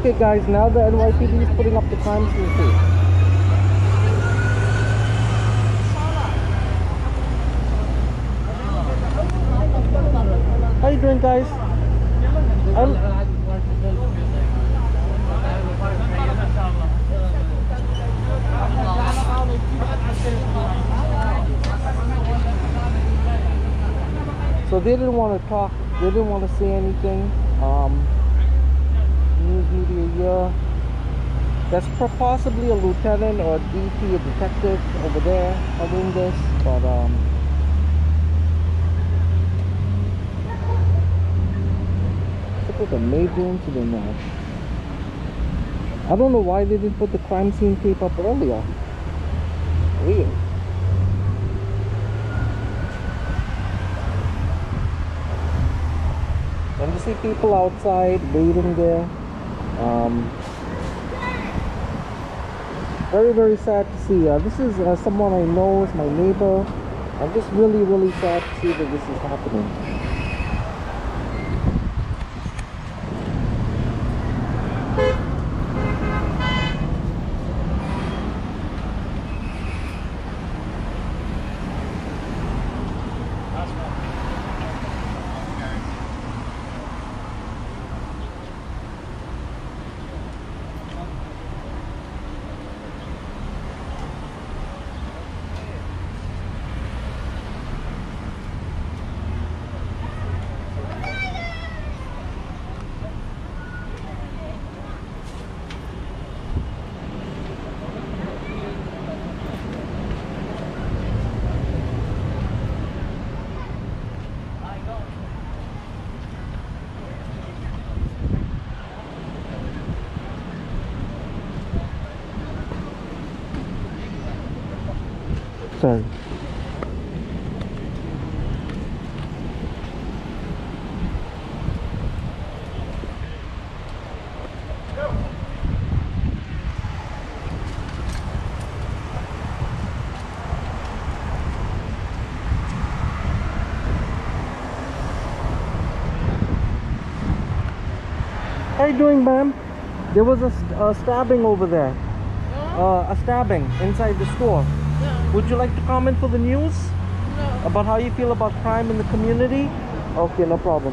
Okay, guys, now the NYPD is putting up the crime scene tape. How you doing, guys? I'm, so they didn't want to talk. They didn't want to say anything. Um, That's possibly a lieutenant or a DP, a detective over there doing this, but um. At the major incident now. I don't know why they didn't put the crime scene tape up earlier. Weird. And you see people outside waiting there. Um, very, very sad to see. Uh, this is uh, someone I know, is my neighbor. I'm just really, really sad to see that this is happening. How you doing, ma'am? There was a, a stabbing over there. Uh, a stabbing inside the store. Would you like to comment for the news no. about how you feel about crime in the community? Okay, no problem.